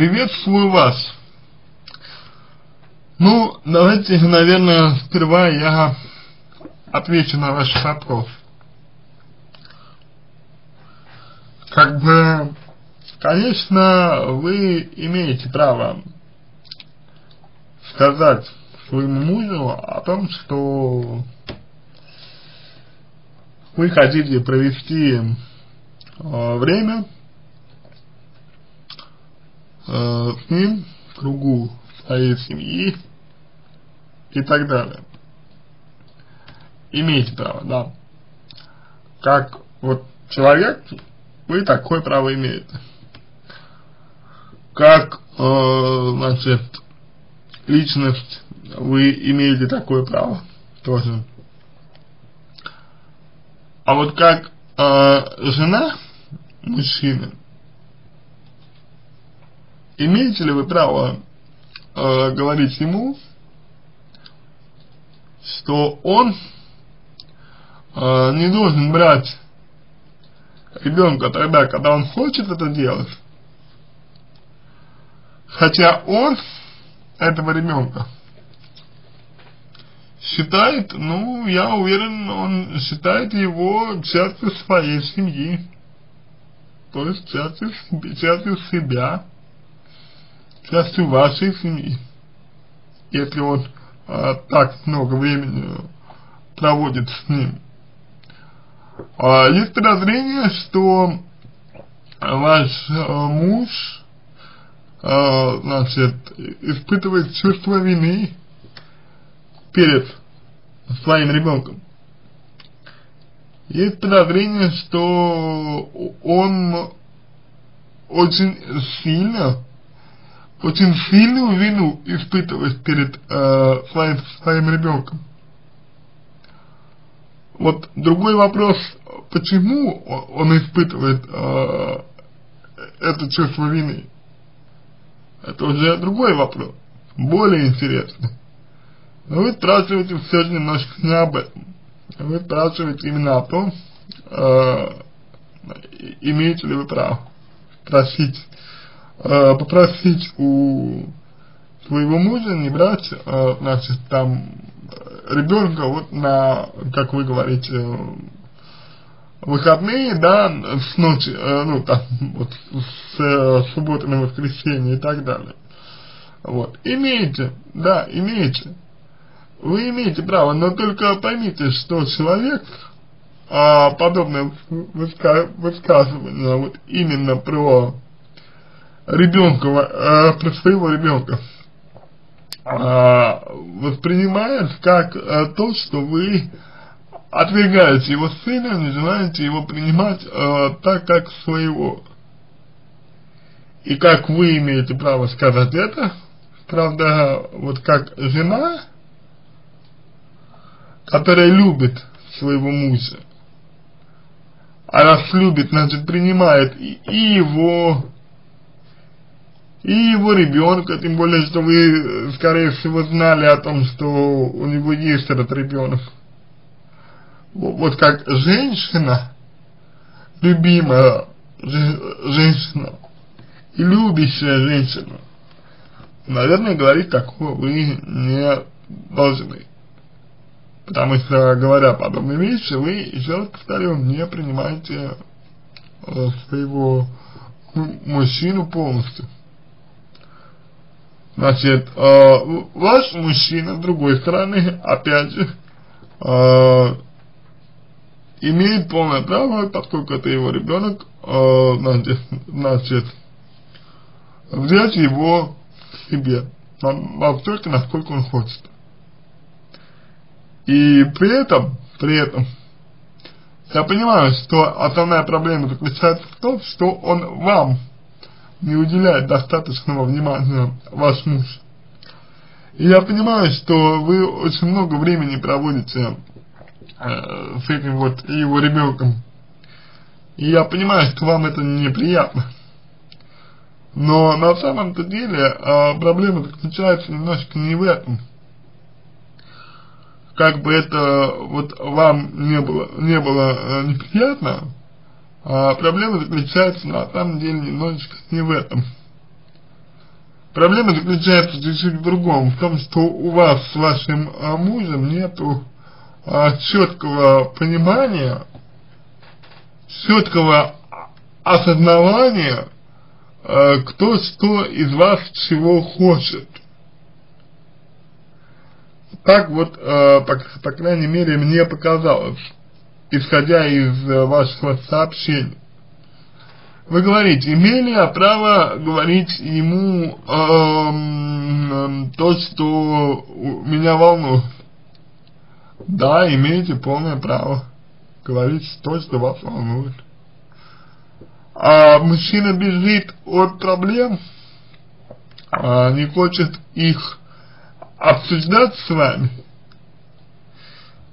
Приветствую вас. Ну, давайте, наверное, сперва я отвечу на ваш вопрос. Как бы, конечно, вы имеете право сказать своему мужу о том, что вы хотите провести э, время э, с ним в кругу своей семьи и так далее. Имеете право, да. Как вот человек, вы такое право имеете. Как, э, значит, личность, вы имеете такое право тоже. А вот как э, жена мужчины, имеете ли вы право э, говорить ему, что он э, не должен брать ребенка тогда, когда он хочет это делать, хотя он этого ребенка считает, ну, я уверен, он считает его частью своей семьи, то есть частью, частью себя, частью вашей семьи, если он а, так много времени проводит с ним. А, есть подозрение, что ваш а, муж, а, значит, испытывает чувство вины перед своим ребенком. Есть подозрение, что он очень сильно, очень сильную вину испытывает перед э, своим, своим ребенком. Вот другой вопрос, почему он испытывает э, это чувство вины, это уже другой вопрос, более интересный. Но вы спрашиваете же немножко не об этом. Вы спрашиваете именно о том, э, имеете ли вы право просить, э, попросить у своего мужа не брать, э, значит, там, ребенка вот на, как вы говорите, выходные, да, с ночи, э, ну, там, вот, с э, субботы на воскресенье и так далее. Вот, имеете, да, имеете. Вы имеете право, но только поймите, что человек, а, подобное выска высказывание вот именно про ребенка, а, про своего ребенка, а, воспринимает как а, то, что вы отвергаете его сына, не его принимать так, как своего. И как вы имеете право сказать это, правда, вот как жена, которая любит своего мужа. А раз любит, значит принимает и его, и его ребенка, тем более, что вы, скорее всего, знали о том, что у него есть этот ребенок. Вот как женщина, любимая женщина и любящая женщина, наверное, говорить такого вы не должны. Потому что, говоря подобные вещи, вы, еще раз повторю, не принимаете э, своего мужчину полностью. Значит, э, ваш мужчина, с другой стороны, опять же, э, имеет полное право, поскольку это его ребенок, э, значит, значит, взять его себе, настолько, насколько он хочет. И при этом, при этом, я понимаю, что основная проблема заключается в том, что он вам не уделяет достаточного внимания, ваш муж. И я понимаю, что вы очень много времени проводите э, с этим вот его ребенком. И я понимаю, что вам это неприятно. Но на самом-то деле э, проблема заключается немножко не в этом как бы это вот вам не было, не было э, неприятно, а проблема заключается на самом деле немножечко не в этом. Проблема заключается чуть-чуть в другом, в том, что у вас с вашим а, мужем нету а, четкого понимания, четкого осознавания, а, кто что из вас чего хочет. Так вот, а, по, по крайней мере, мне показалось, исходя из а, вашего сообщения. Вы говорите, имели я право говорить ему эм, то, что меня волнует? Да, имеете полное право говорить то, что вас волнует. А мужчина бежит от проблем, а не хочет их обсуждать с вами.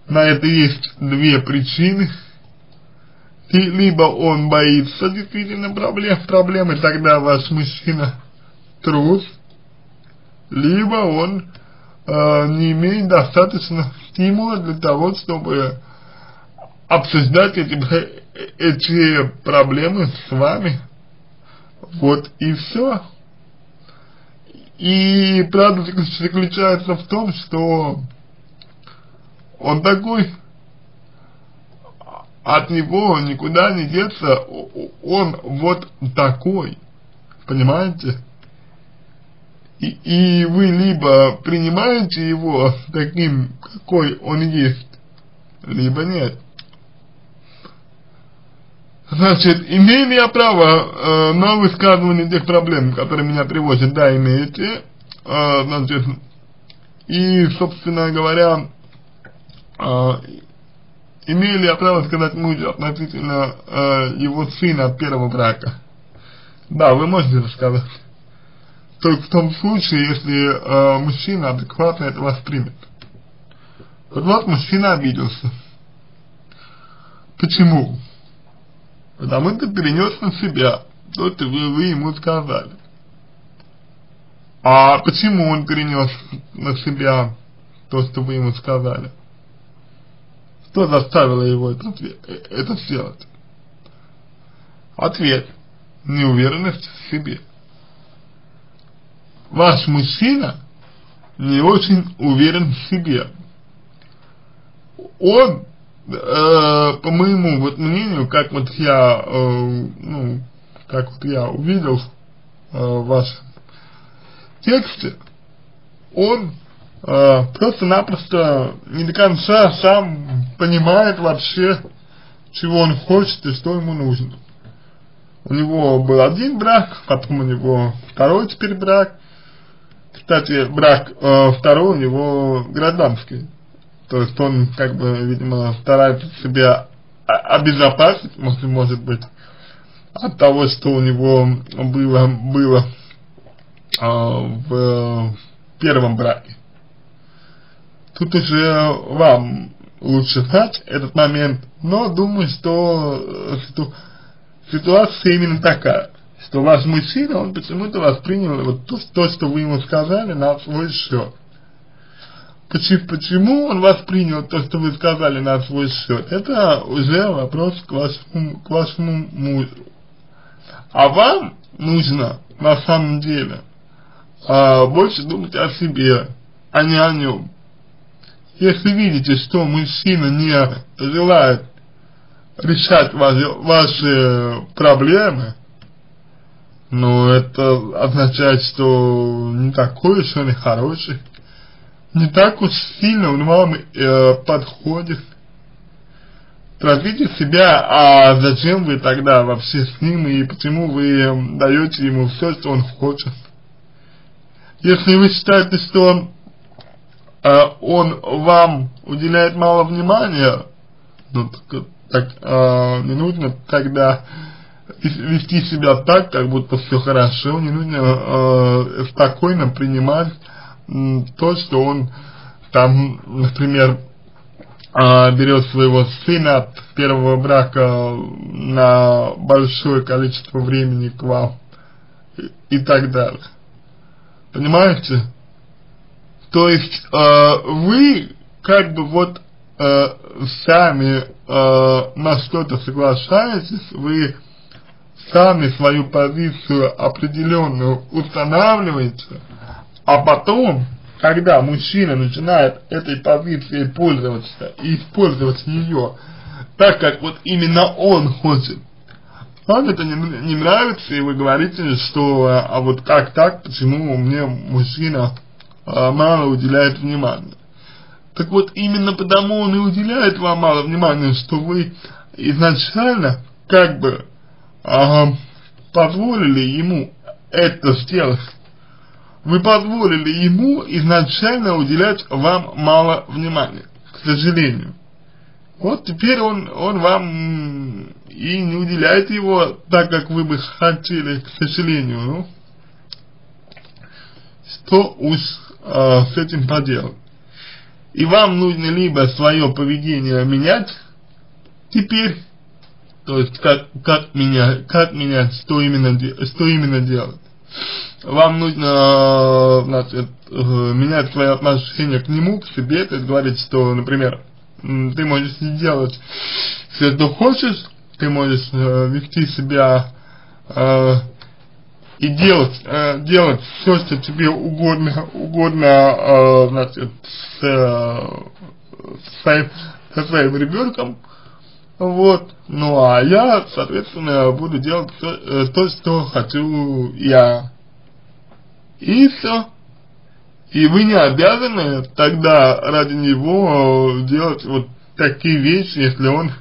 На это есть две причины – и либо он боится действительно проблем, проблемы, тогда ваш мужчина трус, либо он э, не имеет достаточно стимула для того, чтобы обсуждать эти, эти проблемы с вами. Вот и все. И правда заключается в том, что он такой от него никуда не деться, он вот такой, понимаете? И, и вы либо принимаете его таким, какой он есть, либо нет. Значит, имею ли я право э, на высказывание тех проблем, которые меня тревожат? Да, имеете. Э, значит, и, собственно говоря, имею ли я право сказать мужу относительно э, его сына первого брака? Да, вы можете рассказать. Только в том случае, если э, мужчина адекватно это воспримет. Вот вот мужчина обиделся. Почему? Потому что перенес на себя то, что вы, вы ему сказали. А почему он перенес на себя то, что вы ему сказали? Что заставило его это, это сделать? Ответ. Неуверенность в себе. Ваш мужчина не очень уверен в себе. Он, э, по моему вот мнению, как вот я, э, ну, как вот я увидел э, в тексте, он э, просто-напросто не до конца сам понимает вообще, чего он хочет и что ему нужно. У него был один брак, потом у него второй теперь брак. Кстати, брак э, второй у него гражданский. То есть он, как бы, видимо, старается себя обезопасить, может, может быть, от того, что у него было, было э, в первом браке. Тут уже вам лучше знать этот момент, но думаю, что э, ситу, ситуация именно такая, что ваш мужчина, он почему-то воспринял вот то, то, что вы ему сказали, на свой счет. Почему, почему он воспринял то, что вы сказали на свой счет, это уже вопрос к вашему, к вашему мужу. А вам нужно, на самом деле, а, больше думать о себе, а не о нем. Если видите, что мужчина не желает решать ваши, ваши проблемы, ну, это означает, что не такой уж он и хороший, не так уж сильно он вам э, подходит. Спросите себя, а зачем вы тогда вообще с ним и почему вы даете ему все, что он хочет. Если вы считаете, что он э, он вам уделяет мало внимания, ну, так, так э, не нужно тогда вести себя так, как будто все хорошо, не нужно э, спокойно принимать э, то, что он там, например, э, берет своего сына от первого брака на большое количество времени к вам и, и так далее. Понимаете? То есть э, вы как бы вот э, сами э, на что-то соглашаетесь, вы сами свою позицию определенную устанавливаете, а потом, когда мужчина начинает этой позицией пользоваться и использовать ее так, как вот именно он хочет, вам это не, не нравится, и вы говорите, что а вот как так, почему мне мужчина мало уделяет внимания. Так вот, именно потому он и уделяет вам мало внимания, что вы изначально как бы ага, позволили ему это сделать. Вы позволили ему изначально уделять вам мало внимания, к сожалению. Вот теперь он, он вам и не уделяет его так, как вы бы хотели, к сожалению. Ну, что уж э, с этим поделать. И вам нужно либо свое поведение менять теперь, то есть как, как, меня, как менять, что именно, что именно делать. Вам нужно значит, э, менять свое отношение к нему, к себе, то есть говорить, что, например, ты можешь сделать все, что хочешь, ты можешь э, вести себя э, и делать, э, делать все, что тебе угодно, угодно, э, значит, с, э, своим, со своим ребенком, вот, ну а я, соответственно, буду делать то, э, то что хочу я. И все. И вы не обязаны тогда ради него делать вот такие вещи, если он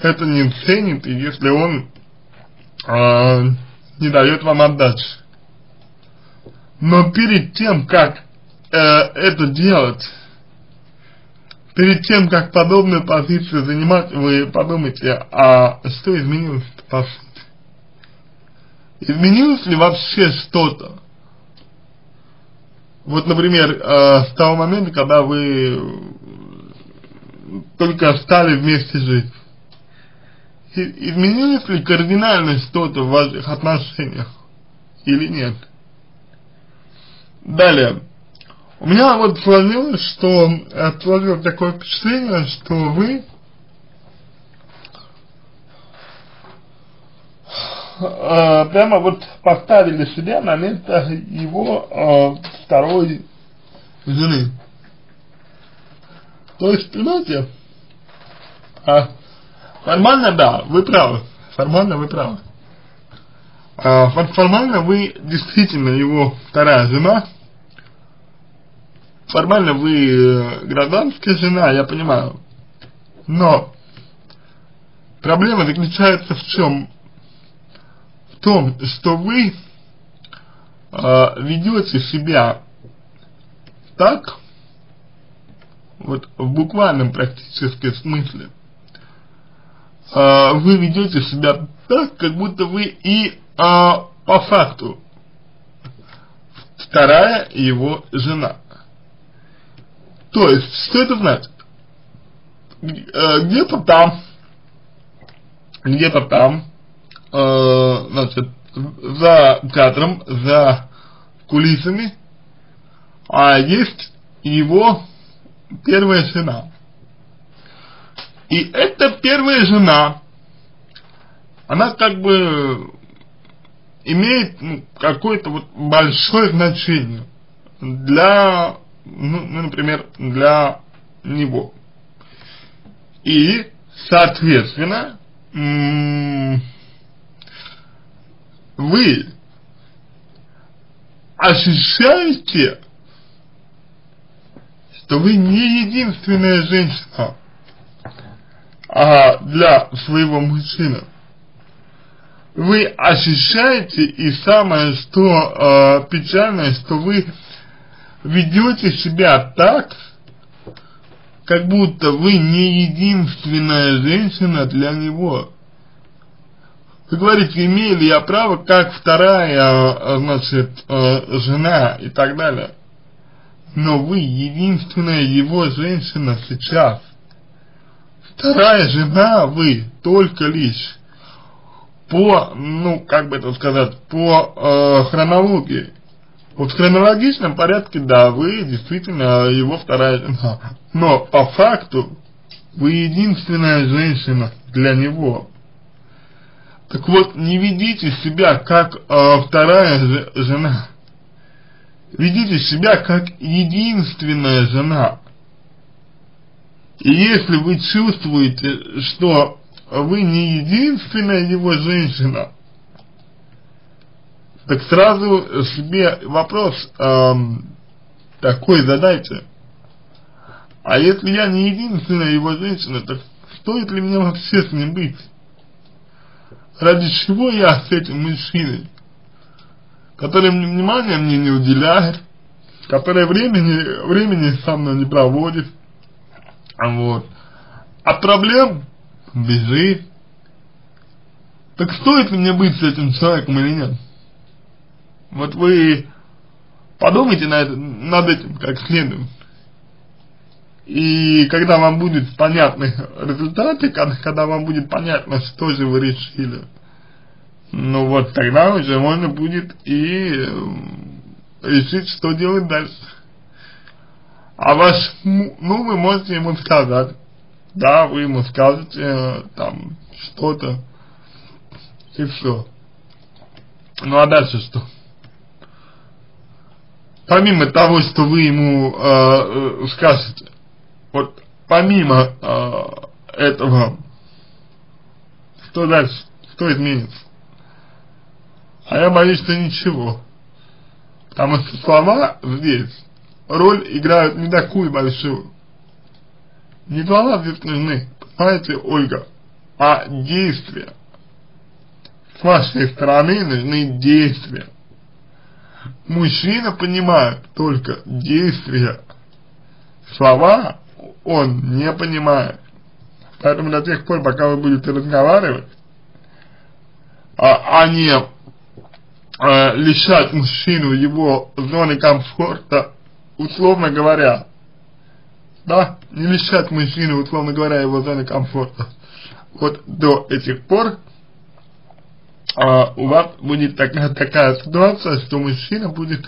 это не ценит, и если он э, не дает вам отдачи. Но перед тем, как э, это делать, перед тем, как подобную позицию занимать, вы подумайте, а что изменилось по сути? Изменилось ли вообще что-то? Вот, например, э, с того момента, когда вы только стали вместе жить, изменилось ли кардинально что-то в ваших отношениях или нет? Далее. У меня вот сложилось, что сложилось такое впечатление, что вы э, прямо вот поставили себя на место его э, второй жены. То есть, понимаете, а, формально да, вы правы, формально вы правы. А, формально вы действительно его вторая жена, формально вы э, гражданская жена, я понимаю, но проблема заключается в чем? том, что вы э, ведете себя так, вот в буквальном практически смысле, э, вы ведете себя так, как будто вы и э, по факту вторая его жена. То есть, что это значит? Э, где-то там, где-то там, э, значит, за кадром, за кулисами, а есть его первая жена. И эта первая жена, она как бы имеет ну, какое-то вот большое значение для, ну, ну например, для него. И, соответственно, вы ощущаете, что вы не единственная женщина а для своего мужчины. Вы ощущаете, и самое что э, печальное, что вы ведете себя так, как будто вы не единственная женщина для него. Вы говорите, имею ли я право, как вторая, э, значит, э, жена и так далее. Но вы единственная его женщина сейчас. Вторая жена вы только лишь по, ну, как бы это сказать, по э, хронологии. Вот в хронологичном порядке, да, вы действительно его вторая жена. Но по факту вы единственная женщина для него. Так вот, не ведите себя как э, вторая жена. Ведите себя как единственная жена. И если вы чувствуете, что вы не единственная его женщина, так сразу себе вопрос эм, такой задайте. А если я не единственная его женщина, так стоит ли мне вообще с ним быть? Ради чего я с этим мужчиной, который внимания мне не уделяет, который времени, времени со мной не проводит, вот, а проблем бежит. Так стоит ли мне быть с этим человеком или нет? Вот вы подумайте на это, над этим как следует. И когда вам будет понятны результаты, когда, когда вам будет понятно, что же вы решили, ну вот тогда уже можно будет и решить, что делать дальше. А ваш, ну вы можете ему сказать, да, вы ему скажете там что-то, и все. Ну а дальше что? Помимо того, что вы ему э, скажете, вот помимо э, этого, что дальше, что изменится? А я боюсь, что ничего. Потому что слова здесь роль играют не такую большую. Не слова здесь нужны, понимаете, Ольга, а действия. С вашей стороны нужны действия. Мужчина понимает только действия. Слова он не понимает. Поэтому до тех пор, пока вы будете разговаривать, а, а не э, лишать мужчину его зоны комфорта, условно говоря, да, не лишать мужчину, условно говоря, его зоны комфорта, вот до этих пор а, у вас будет такая, такая ситуация, что мужчина будет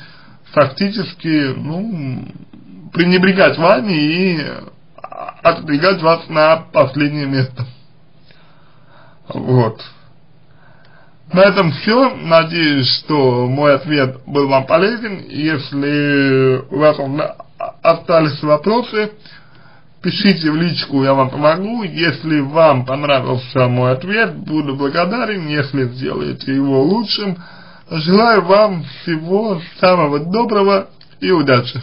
фактически, ну, пренебрегать вами и отодвигать вас на последнее место. Вот. На этом все. Надеюсь, что мой ответ был вам полезен. Если у вас остались вопросы, пишите в личку, я вам помогу. Если вам понравился мой ответ, буду благодарен, если сделаете его лучшим. Желаю вам всего самого доброго и удачи.